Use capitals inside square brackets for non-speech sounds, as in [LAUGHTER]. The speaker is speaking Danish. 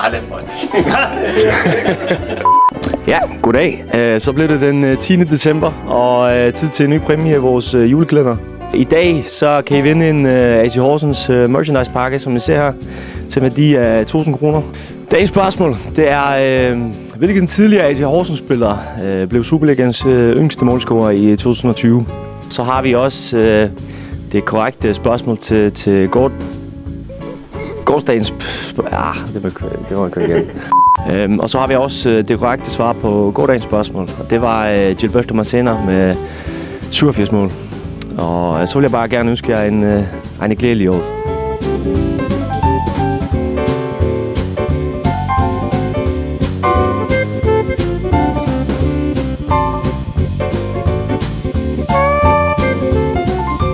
Ej, det Ja, goddag. Øh, så blev det den øh, 10. december, og øh, tid til en ny præmie i vores øh, julekalender. I dag så kan I vinde en AC Horsens merchandise pakke, som I ser her, til værdi af 1000 kroner. Dagens spørgsmål, det er, hvilken tidligere AC Horsens spiller blev Superligans yngste målscorer i 2020? Så har vi også det korrekte spørgsmål til, til Gordon gårdsdagens... Ja, det må, det må jeg køre igen. [LAUGHS] øhm, og så har vi også øh, det korrekte svar på gårdagens spørgsmål. Og det var øh, Gilberto Marcena med 87 mål. Og øh, så vil jeg bare gerne ønske jer en, øh, en glædelig år.